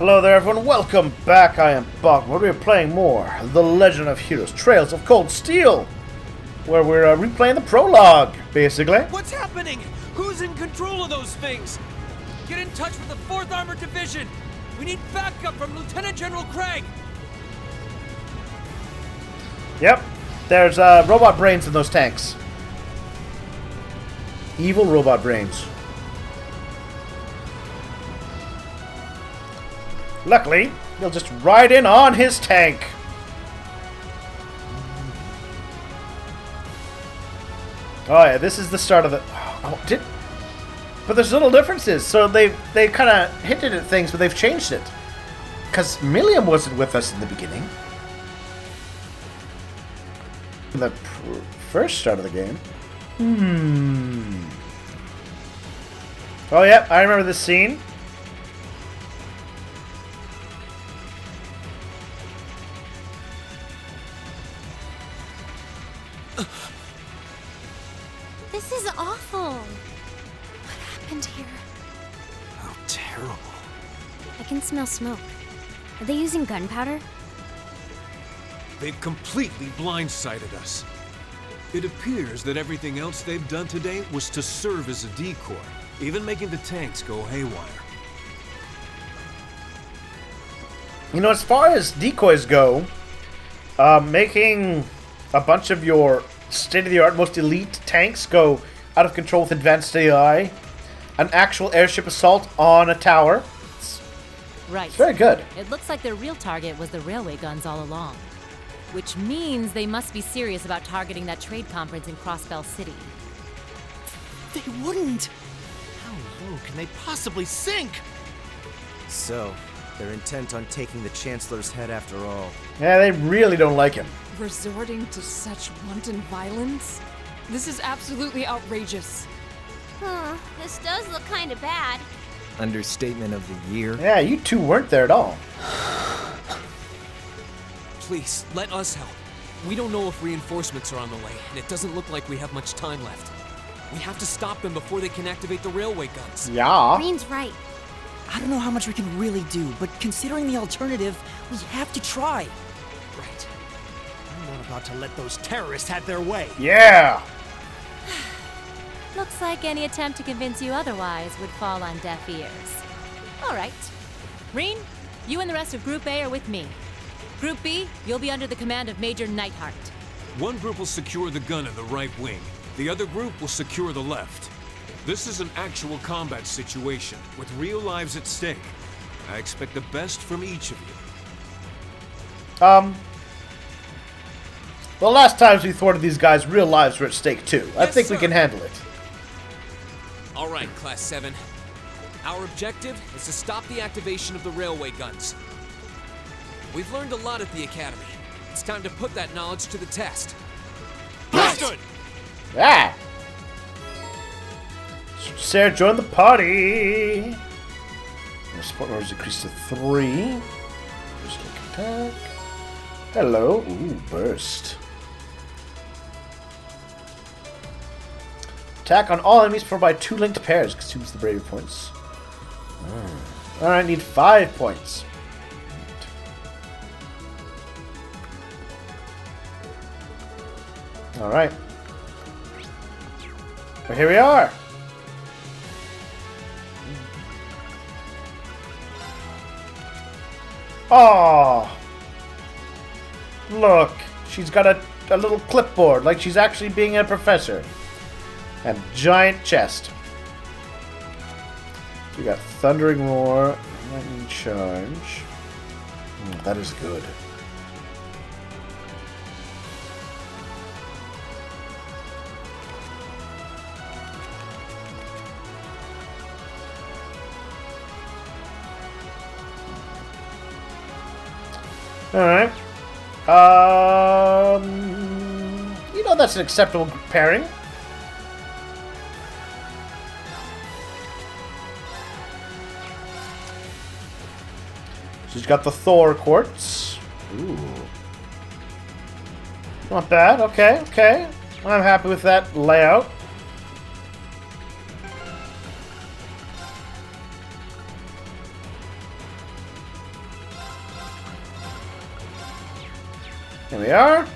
Hello there everyone, welcome back. I am Bog. We're playing more The Legend of Heroes Trails of Cold Steel. Where we're uh, replaying the prologue, basically. What's happening? Who's in control of those things? Get in touch with the 4th Armored Division! We need backup from Lieutenant General Craig! Yep, there's uh, robot brains in those tanks. Evil robot brains. Luckily, he'll just ride in on his tank. Oh yeah, this is the start of the. Oh, did. But there's little differences. So they they kind of hinted at things, but they've changed it. Because Millium wasn't with us in the beginning. The first start of the game. Hmm. Oh yeah, I remember this scene. Smell smoke. Are they using gunpowder? They've completely blindsided us. It appears that everything else they've done today was to serve as a decoy, even making the tanks go haywire. You know, as far as decoys go, uh, making a bunch of your state-of-the-art, most elite tanks go out of control with advanced AI, an actual airship assault on a tower, it's, Right. it's very good. It looks like their real target was the railway guns all along. Which means they must be serious about targeting that trade conference in Crossbell City. They wouldn't! How low can they possibly sink? So, they're intent on taking the Chancellor's head after all. Yeah, they really don't like him. Resorting to such wanton violence? This is absolutely outrageous. Huh, this does look kind of bad. Understatement of the year. Yeah, you two weren't there at all. Please, let us help. We don't know if reinforcements are on the way, and it doesn't look like we have much time left. We have to stop them before they can activate the railway guns. Yeah. Rean's right. I don't know how much we can really do, but considering the alternative, we have to try. Right. I'm not about to let those terrorists have their way. Yeah. Looks like any attempt to convince you otherwise would fall on deaf ears. All right. Rean, you and the rest of Group A are with me. Group B, you'll be under the command of Major Neithardt. One group will secure the gun in the right wing. The other group will secure the left. This is an actual combat situation, with real lives at stake. I expect the best from each of you. Um. The last times we thwarted these guys, real lives were at stake too. I Yes, think we can handle it. All right, Class 7. Our objective is to stop the activation of the railway guns. We've learned a lot at the Academy. It's time to put that knowledge to the test. Understood! Ah! Sarah join the party! Your support numbers increased to three. First link attack. Hello. Ooh, burst. Attack on all enemies formed by two linked pairs. Consumes the bravery points. Hmm. Alright, need five points. Alright. Well, here we are. Oh, look, she's got a, a little clipboard, like she's actually being a professor. And giant chest. We got Thundering Roar, Lightning Charge. Mm, that is good. Alright. Um, you know that's an acceptable pairing. She's got the Thor quartz. Ooh. Not bad. Okay, okay. I'm happy with that layout. Here we are.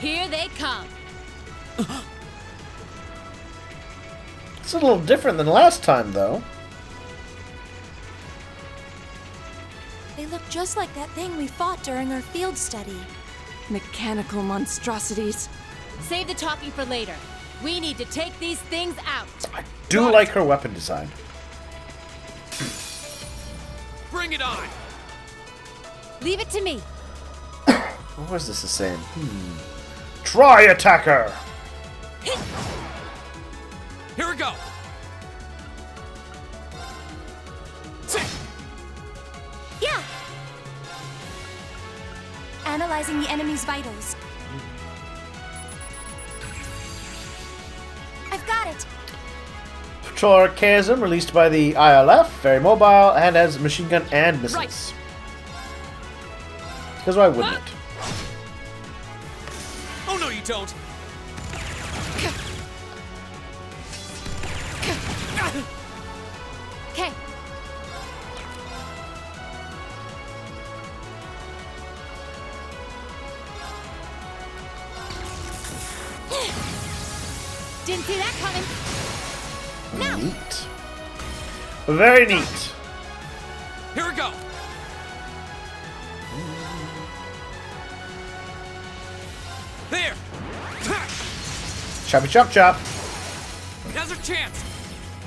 Here they come. It's a little different than last time, though. They look just like that thing we fought during our field study. Mechanical monstrosities. Save the talking for later. We need to take these things out. I do like her weapon design. Bring it on! Leave it to me. What was this saying? Hmm. Try attacker! Here we go! Yeah! Analyzing the enemy's vitals. I've got it! Patrol Archaism, released by the ILF, very mobile, and has machine gun and missiles. Because why wouldn't it? No, you don't! Okay. Didn't see that coming. Neat. Very neat. Here we go! There! Choppy chop chop. Now's our chance!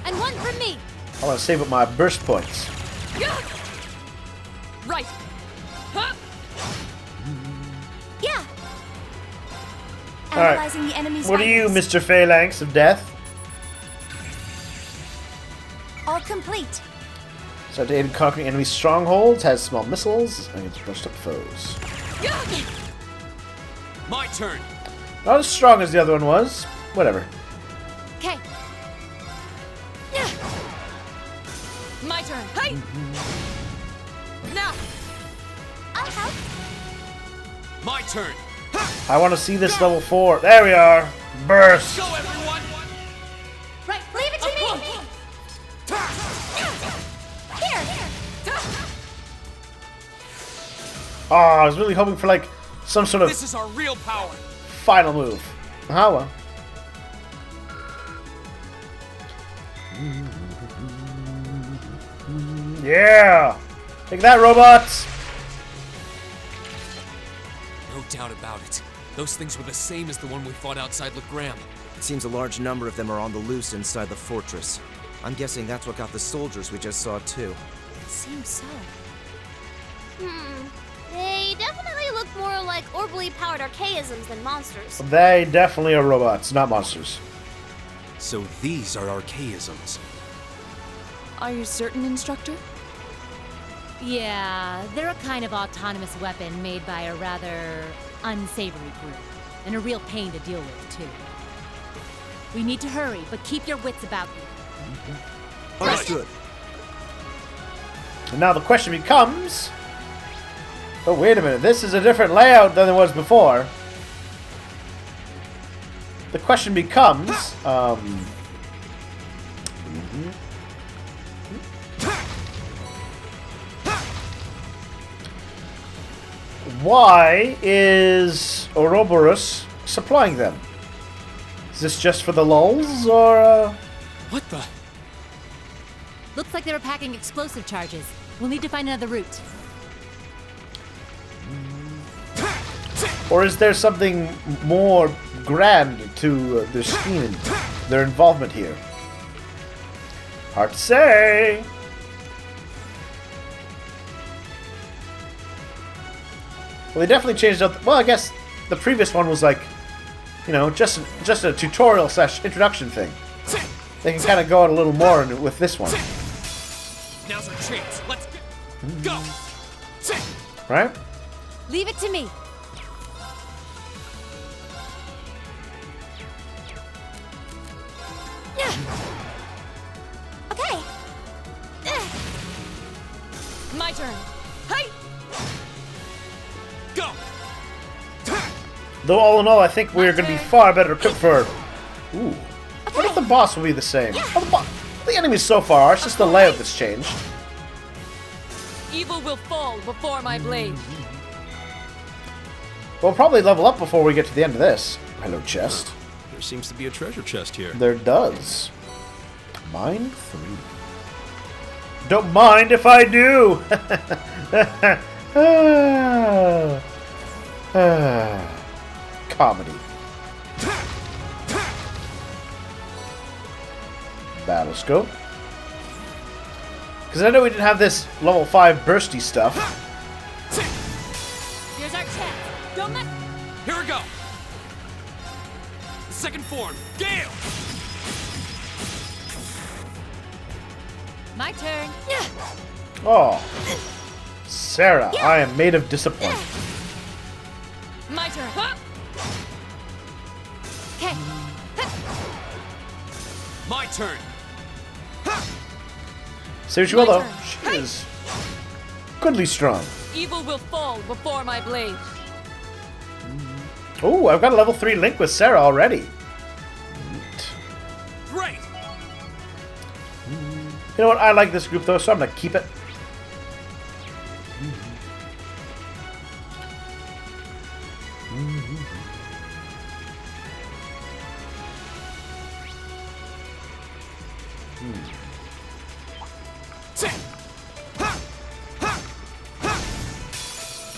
And one for me. I want to save up my burst points. Right. Huh? Yeah! Alright. Analyzing the enemy's What are you. Mr. Phalanx of Death? All complete. So to aid in conquering enemy strongholds, has small missiles, and it's pushed up foes. My turn! Not as strong as the other one was. Whatever. Okay. My turn. Hey! Mm-hmm. Now! I'll help. My turn! I want to see this level 4. There we are. Burst. Go, everyone! Right, leave it to me! Here! Oh, I was really hoping for like some sort of This is our real power! Final move. Ah, well. Yeah! Take that, robots! No doubt about it. Those things were the same as the one we fought outside Legram. It seems a large number of them are on the loose inside the fortress. I'm guessing that's what got the soldiers we just saw too. It Seems so. Hmm. They definitely look more like orbally powered archaisms than monsters. They definitely are robots, not monsters. So these are archaisms. Are you certain, instructor? Yeah, they're a kind of autonomous weapon made by a rather unsavory group. And a real pain to deal with, too. We need to hurry, but keep your wits about you. Understood. And now the question becomes... Oh, wait a minute. This is a different layout than it was before. The question becomes... Um, why is Ouroboros supplying them? Is this just for the lulz, or... Uh, What the? Looks like they were packing explosive charges. We'll need to find another route. Or is there something more grand to uh, their scheme their involvement here? Hard to say. Well, they definitely changed up. Well, I guess the previous one was like, you know, just just a tutorial slash introduction thing. They can kind of go out a little more with this one, Now's our chance. Let's get... go. right? Leave it to me. Okay. Uh. My turn. Hey! Go. Though all in all, I think we're going to be far better equipped for. Ooh, What if the boss will be the same? Oh, the, bo- the enemies so far, it's just the layout that's changed. Evil will fall before my blade. We'll probably level up before we get to the end of this. Hello, chest. There seems to be a treasure chest here. There does. Mine three. Don't mind if I do. Comedy. Battle scope. Because I know we didn't have this level 5 bursty stuff. Here's our chance. Don't let. Here we go. The second form, Gale. My turn. Oh. Sarah, I am made of disappointment. My turn. Huh? Okay. My turn. Say what you will, though. turn. She is goodly strong. Evil will fall before my blade. Oh, I've got a level 3 link with Sarah already. Neat. Great. You know what? I like this group though, so I'm gonna keep it.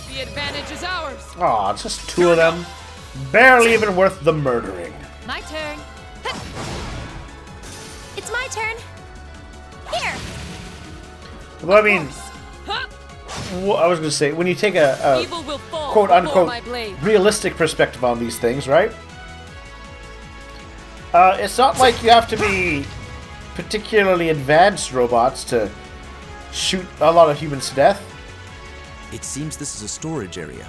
The advantage is ours. Aw, just two of them. Barely even worth the murdering. My turn. It's my turn. Here. Well, I mean, Huh? wh- I was gonna say, when you take a, a Evil will fall quote before unquote realistic perspective on these things, right? Uh, it's not like you have to be particularly advanced robots to shoot a lot of humans to death. It seems this is a storage area.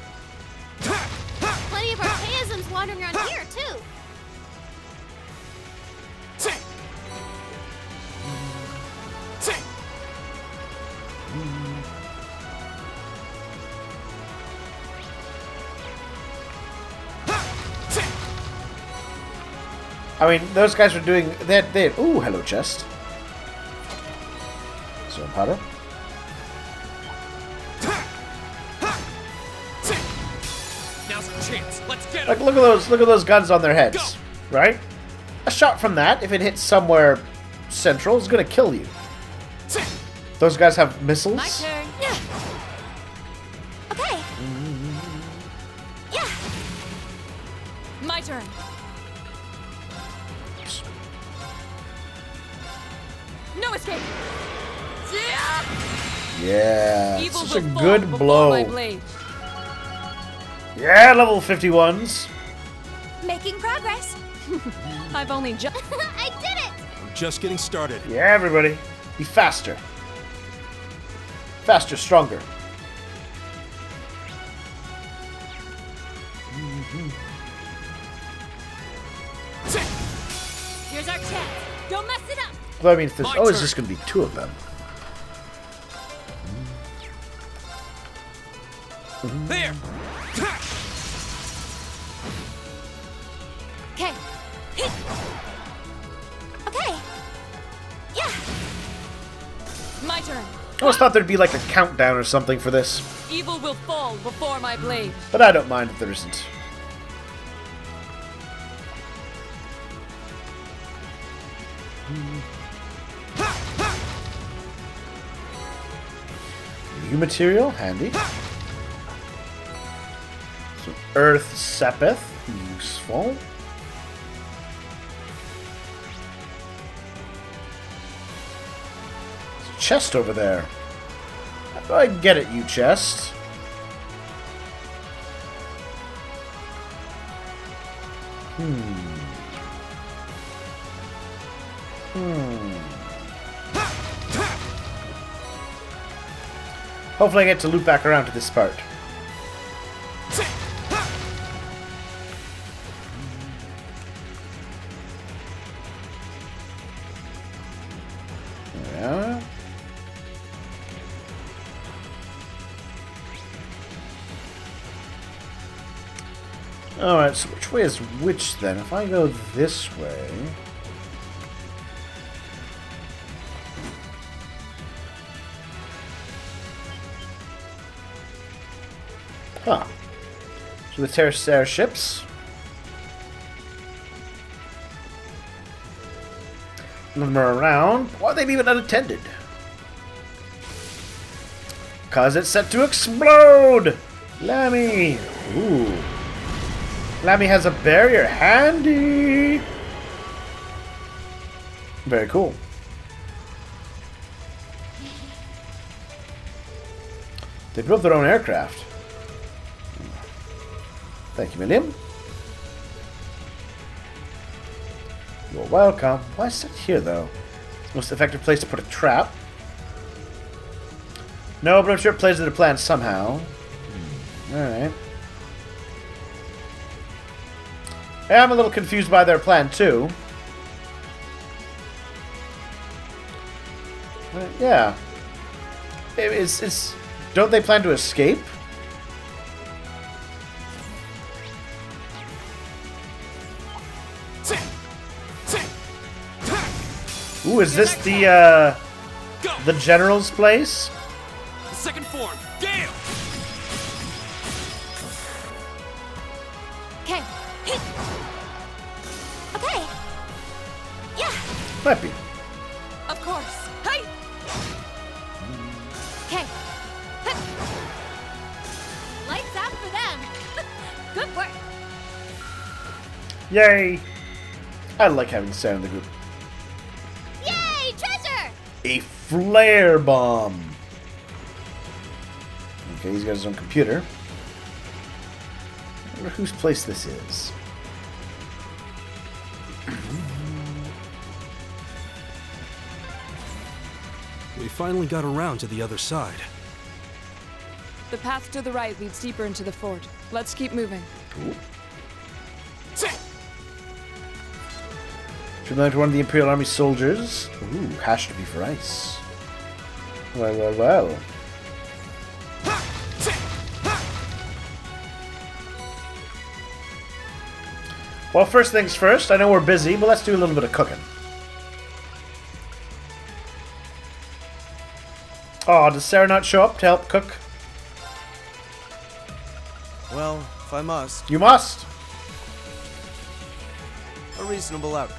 I mean, those guys were doing. They had, they had, ooh, hello, chest. So, powder. Now's our chance. Let's get Like, look at those, look at those guns on their heads, right? A shot from that, if it hits somewhere central, is gonna kill you. Those guys have missiles. Such a good blow. Yeah, level 51s. Making progress. I've only just. I did it. We're just getting started. Yeah, everybody, be faster. Faster, stronger. Here's our chance. Don't mess it up. Well, I mean, if there's, My oh, it's turn. just gonna be two of them. There. Okay. Okay. Yeah. My turn. I always thought there'd be like a countdown or something for this, Evil will fall before my blade. but I don't mind if there isn't. New material, handy. Earth sepith, useful. There's a chest over there. I get it, you chest? Hmm. Hmm. Hopefully I get to loop back around to this part. way is which, then? If I go this way... Huh. So the Terracer ships. Them are around. Why are they even unattended? Cause it's set to explode! Lemmy! Ooh. Lammy has a barrier handy! Very cool. They built their own aircraft. Thank you, William. You're welcome. Why is it here, though? Most effective place to put a trap. No, but I'm sure it plays into the plan somehow. Hmm, Alright. I'm a little confused by their plan, too. Uh, yeah. It's, it's... Don't they plan to escape? Ooh, is this the, uh... The general's place? Second form, Might of course. Hey. Okay. Lights out for them. Good work. Yay! I like having Sarah in the group. Yay, treasure! A flare bomb! Okay, he's got his own computer. I wonder whose place this is. Finally got around to the other side. The path to the right leads deeper into the fort. Let's keep moving. Familiar to one of the Imperial Army soldiers. Ooh, hashed beef rice. Well, well, well. Well, first things first, I know we're busy, but let's do a little bit of cooking. Oh, does Sarah not show up to help cook? Well, if I must, You must! a reasonable outcome.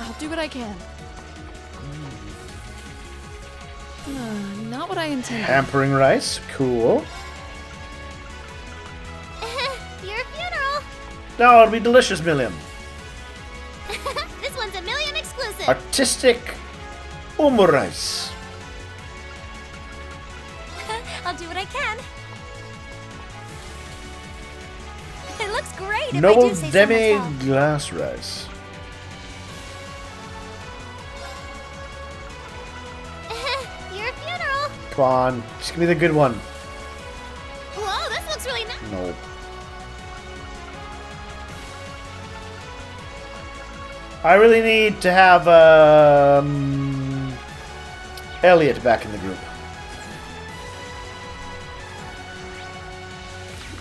I'll do what I can. Uh, not what I intended. Hampering rice, cool. Your funeral. No, it'll be delicious, Millium. this one's a Millium exclusive. Artistic umu rice. I'll do what I can. It looks great Noble so demi myself. glass rice. Your funeral. Come on, just give me the good one. Whoa, this looks really nice. No. I really need to have um, Elliot back in the group.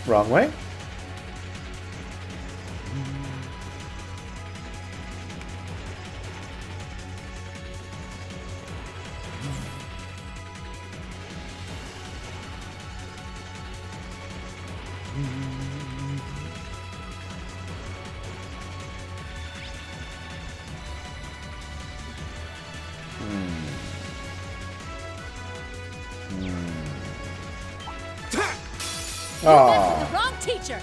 Wrong way. Oh, The wrong teacher!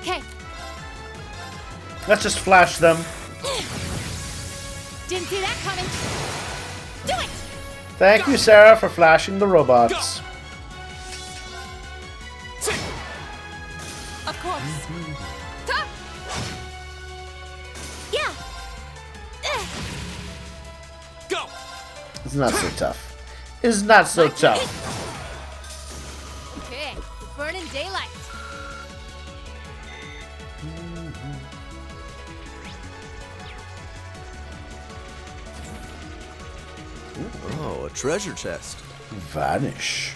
Okay. let's just flash them. Didn't see that coming. Do it! Thank you, Sarah, for flashing the robots. Of course. Ta- Yeah. Go! It's not so tough. It's not so tough. Oh, a treasure chest. Vanish.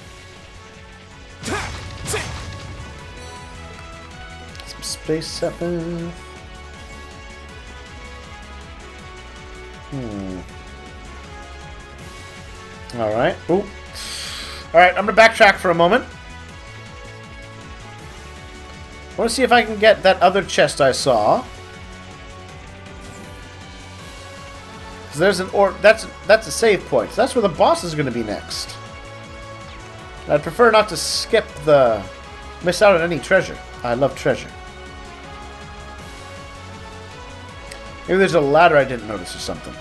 Some space seven. Hmm. All right. Oh. Alright, I'm gonna backtrack for a moment. I want to see if I can get that other chest I saw. 'Cause there's an or that's that's a save point. So that's where the boss is going to be next. I'd prefer not to skip the miss out on any treasure. I love treasure. Maybe there's a ladder I didn't notice or something.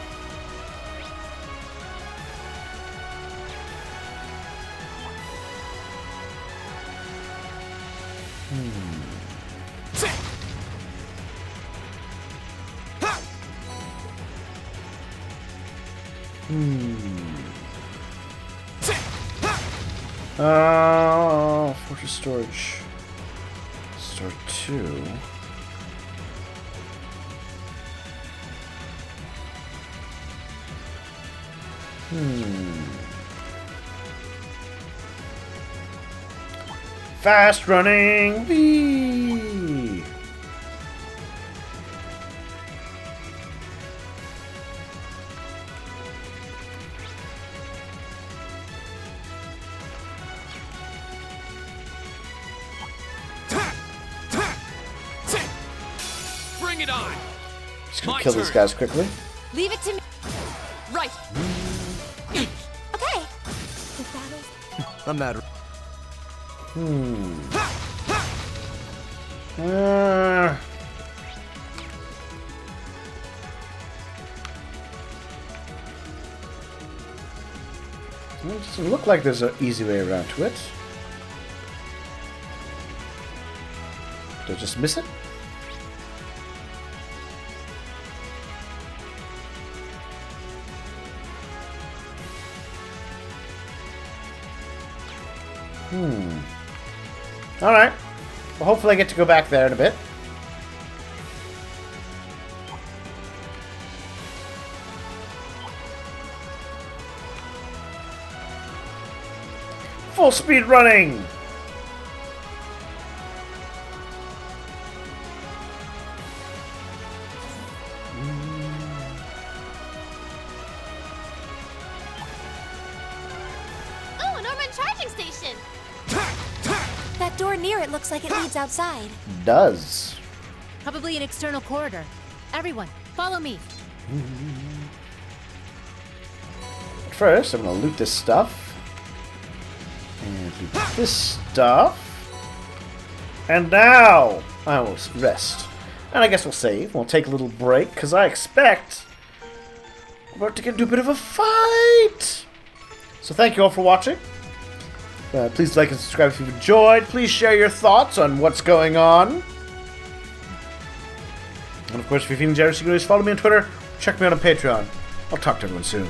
Fast running. Whee! Bring it on! Just gonna My kill these guys quickly. Leave it to me. Right. Mm. Okay. The I'm mad. Hmm. Uh, it doesn't look like there's an easy way around to it. Did I just miss it? Hmm. Alright. Well, hopefully I get to go back there in a bit. Full speed running! Door near it looks like it leads outside. Does. Probably an external corridor. Everyone, follow me. First, I'm gonna loot this stuff. And loot this stuff. And now, I will rest. And I guess we'll save. We'll take a little break, because I expect we're about to get into a bit of a fight! So thank you all for watching. Uh, please like and subscribe if you've enjoyed. Please share your thoughts on what's going on. And of course, if you're feeling generous, you can always follow me on Twitter. Check me out on Patreon. I'll talk to everyone soon.